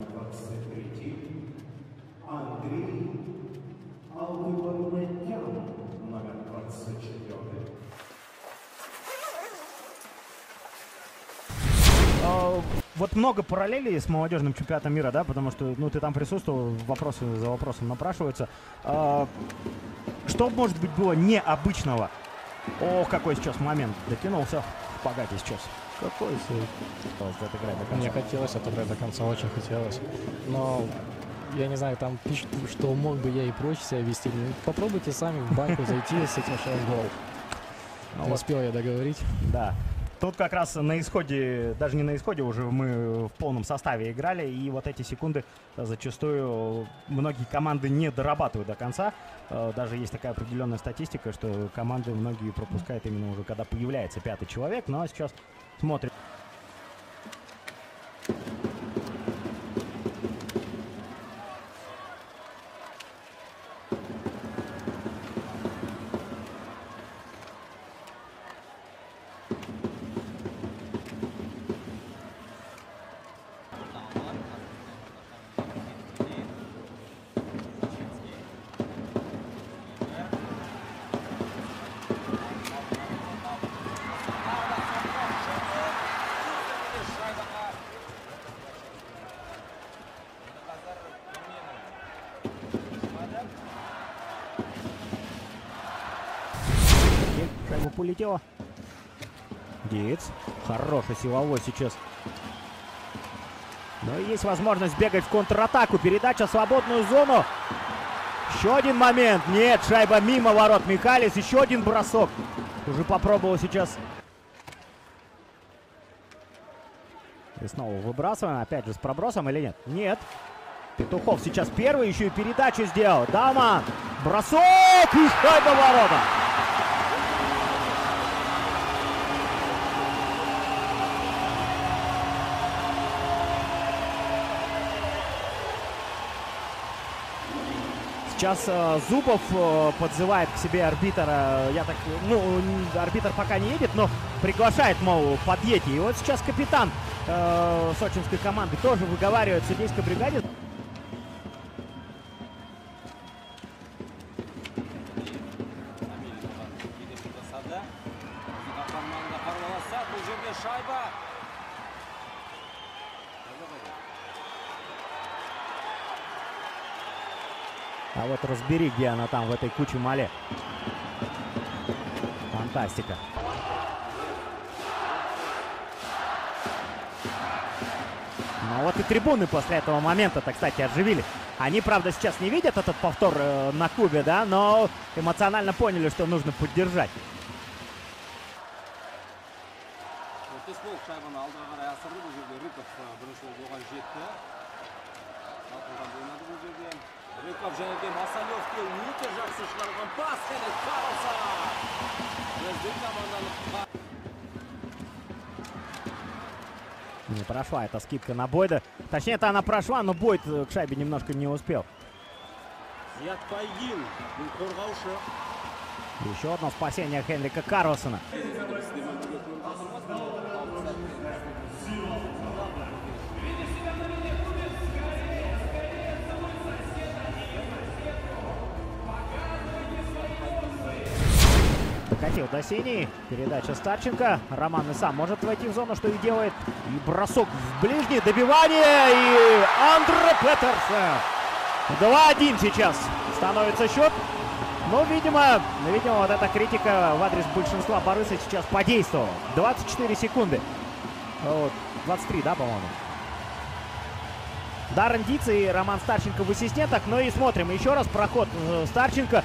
23 Андрей Алдыбарнетян, номер 24. А, Вот много параллелей с молодежным чемпионатом мира, да, потому что, ну, ты там присутствовал, вопросы за вопросом напрашиваются. А, Что, может быть, было необычного? О, какой сейчас момент. Дотянулся в сейчас. Какой сейф? Хотелось отыграть до конца. Мне хотелось отыграть до конца, очень хотелось. Но я не знаю, там пишут, что мог бы я и проще себя вести. Ну, попробуйте сами в баньку зайти с этим шагом гол. Ну, Не успел я договорить. да. Тут как раз на исходе, даже не на исходе, уже мы в полном составе играли, и вот эти секунды зачастую многие команды не дорабатывают до конца. Э, Даже есть такая определенная статистика, что команды многие пропускают именно уже, когда появляется пятый человек, но сейчас смотрим. И Шайба полетела. Диц. Хороший силовой сейчас. Но есть возможность бегать в контратаку. Передача в свободную зону. Еще один момент. Нет, шайба мимо ворот Михалис. Еще один бросок. Уже попробовал сейчас. И снова выбрасываем. Опять же с пробросом или нет? Нет. Петухов сейчас первый еще и передачу сделал. Даман. Бросок и шайба ворота. Сейчас э, Зубов э, подзывает к себе арбитра. Я так, ну, арбитр пока не едет, но приглашает, мол, подъедьте. И вот сейчас капитан э, сочинской команды тоже выговаривает судейской бригаде. Шайба. А вот разбери, где она там, в этой куче мале. Фантастика. Ну вот и трибуны после этого момента, так кстати, оживили. Они, правда, сейчас не видят этот повтор э, на кубе, да, но эмоционально поняли, что нужно поддержать. Өтесбол шайбаны алдыға қарай асырды. Бұл жерде Рыков э, бірінші болып оған жетті. Талпынған ойнады бұл жерде. Рыков және де Масалевке өте жақсы шығарған пас. Кеннет Карлсон. Біздің команданы Не прошла эта скидка на Бойда. Точнее, это она прошла, но Бойд э, к шайбе немножко не успел. Зият Байгин. Бұл қорғаушы. Еще одно спасение Хенрика Карлсона. Докатил до синей. Передача Старченко. Роман и сам может войти в зону, что и делает. И бросок в ближний. Добивание. И Андре Петерсен. 2-1 сейчас становится счет. Ну, видимо, видимо, вот эта критика в адрес большинства Борыса сейчас подействовала. 24 секунды. Вот, 23, да, по-моему? Даррен Диц и Роман Старченко в ассистентах. Ну и смотрим еще раз проход э, Старченко.